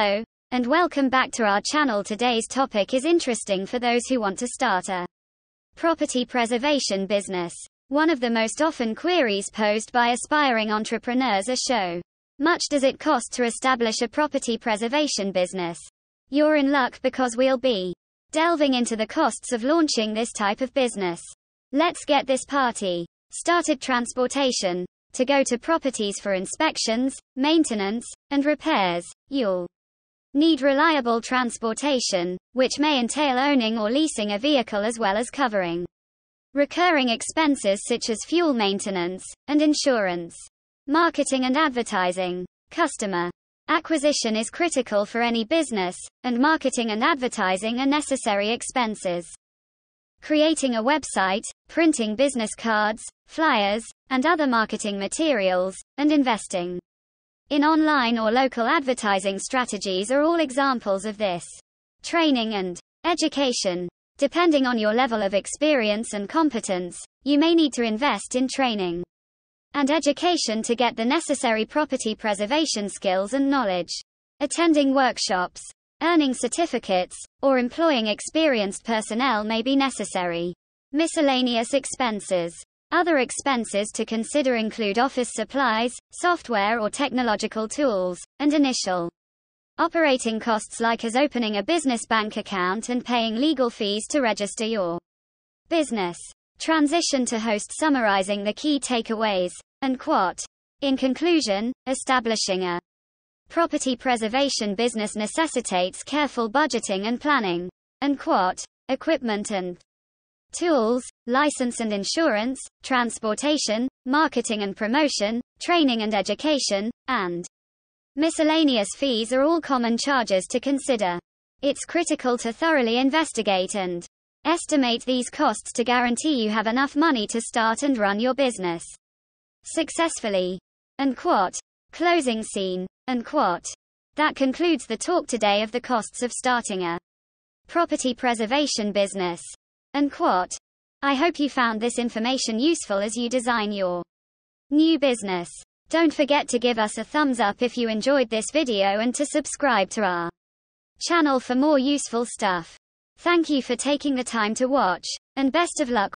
Hello, and welcome back to our channel. Today's topic is interesting for those who want to start a property preservation business. One of the most often queries posed by aspiring entrepreneurs are show. Much does it cost to establish a property preservation business? You're in luck because we'll be delving into the costs of launching this type of business. Let's get this party started transportation. To go to properties for inspections, maintenance, and repairs, you'll need reliable transportation, which may entail owning or leasing a vehicle as well as covering recurring expenses such as fuel maintenance and insurance. Marketing and advertising. Customer acquisition is critical for any business, and marketing and advertising are necessary expenses. Creating a website, printing business cards, flyers, and other marketing materials, and investing in online or local advertising strategies are all examples of this. Training and education. Depending on your level of experience and competence, you may need to invest in training and education to get the necessary property preservation skills and knowledge. Attending workshops, earning certificates, or employing experienced personnel may be necessary. Miscellaneous expenses. Other expenses to consider include office supplies, software or technological tools, and initial operating costs like as opening a business bank account and paying legal fees to register your business. Transition to host summarizing the key takeaways, and quote. In conclusion, establishing a property preservation business necessitates careful budgeting and planning. And quote. Equipment and tools, license and insurance, transportation, marketing and promotion, training and education, and miscellaneous fees are all common charges to consider. It's critical to thoroughly investigate and estimate these costs to guarantee you have enough money to start and run your business successfully. And quote. Closing scene. And quote. That concludes the talk today of the costs of starting a property preservation business. And quote. I hope you found this information useful as you design your new business. Don't forget to give us a thumbs up if you enjoyed this video and to subscribe to our channel for more useful stuff. Thank you for taking the time to watch, and best of luck